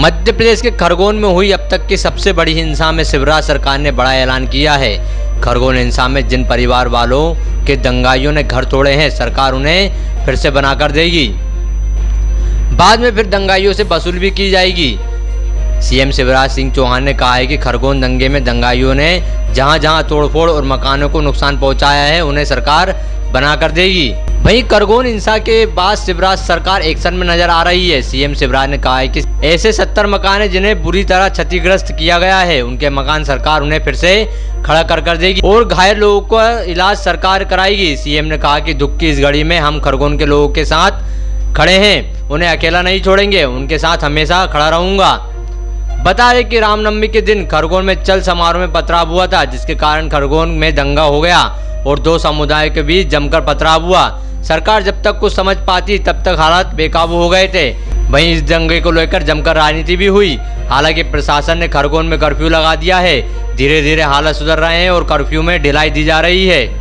मध्य प्रदेश के खरगोन में हुई अब तक की सबसे बड़ी हिंसा में शिवराज सरकार ने बड़ा ऐलान किया है। खरगोन हिंसा में जिन परिवार वालों के दंगाइयों ने घर तोड़े हैं, सरकार उन्हें फिर से बनाकर देगी। बाद में फिर दंगाइयों से वसूल भी की जाएगी। सीएम शिवराज सिंह चौहान ने कहा है कि खरगोन दंगे में दंगाइयों ने जहाँ जहाँ तोड़फोड़ और मकानों को नुकसान पहुँचाया है, उन्हें सरकार बना कर देगी। वहीं करगोन हिंसा के बाद शिवराज सरकार एक्शन में नज़र आ रही है। सीएम शिवराज ने कहा है कि ऐसे सत्तर मकान है जिन्हें बुरी तरह क्षतिग्रस्त किया गया है। उनके मकान सरकार उन्हें फिर से खड़ा कर कर देगी और घायल लोगों का इलाज सरकार कराएगी। सीएम ने कहा कि दुख की इस घड़ी में हम खरगोन के लोगों के साथ खड़े हैं। उन्हें अकेला नहीं छोड़ेंगे। उनके साथ हमेशा खड़ा रहूँगा। बता रहे कि रामनवमी के दिन खरगोन में चल समारोह में पथराव हुआ था, जिसके कारण खरगोन में दंगा हो गया। और दो समुदाय के बीच जमकर पथराव हुआ। सरकार जब तक कुछ समझ पाती, तब तक हालात बेकाबू हो गए थे। वहीं इस दंगे को लेकर जमकर राजनीति भी हुई। हालाँकि प्रशासन ने खरगोन में कर्फ्यू लगा दिया है। धीरे धीरे हालात सुधर रहे हैं और कर्फ्यू में ढिलाई दी जा रही है।